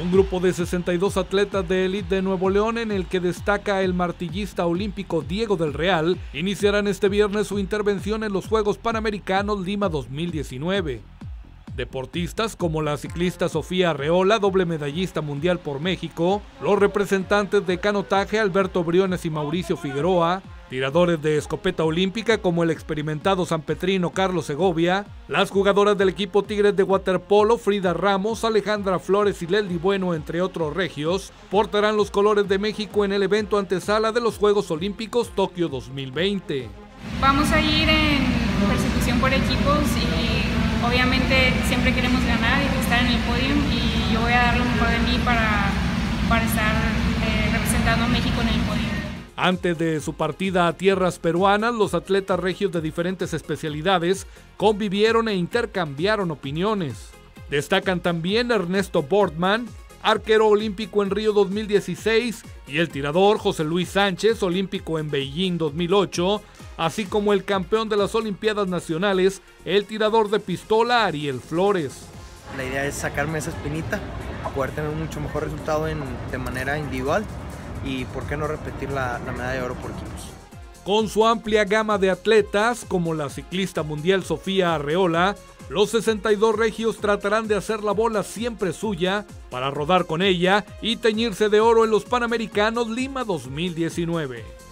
Un grupo de 62 atletas de élite de Nuevo León, en el que destaca el martillista olímpico Diego del Real, iniciarán este viernes su intervención en los Juegos Panamericanos Lima 2019. Deportistas como la ciclista Sofía Arreola, doble medallista mundial por México, los representantes de canotaje Alberto Briones y Mauricio Figueroa, tiradores de escopeta olímpica como el experimentado sanpetrino Carlos Segovia, las jugadoras del equipo Tigres de waterpolo Frida Ramos, Alejandra Flores y Leldi Bueno, entre otros regios, portarán los colores de México en el evento antesala de los Juegos Olímpicos Tokio 2020. Vamos a ir en persecución por equipos y obviamente siempre queremos ganar y estar en el podio y yo voy a dar lo mejor de mí para, para estar eh, representando a México en el podio. Antes de su partida a tierras peruanas, los atletas regios de diferentes especialidades convivieron e intercambiaron opiniones. Destacan también Ernesto Bortman, arquero olímpico en Río 2016, y el tirador José Luis Sánchez, olímpico en Beijing 2008, así como el campeón de las Olimpiadas Nacionales, el tirador de pistola Ariel Flores. La idea es sacarme esa espinita, poder tener un mucho mejor resultado de manera individual y por qué no repetir la, medalla de oro por equipos. Con su amplia gama de atletas, como la ciclista mundial Sofía Arreola, los 62 regios tratarán de hacer la bola siempre suya para rodar con ella y teñirse de oro en los Panamericanos Lima 2019.